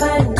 Bye.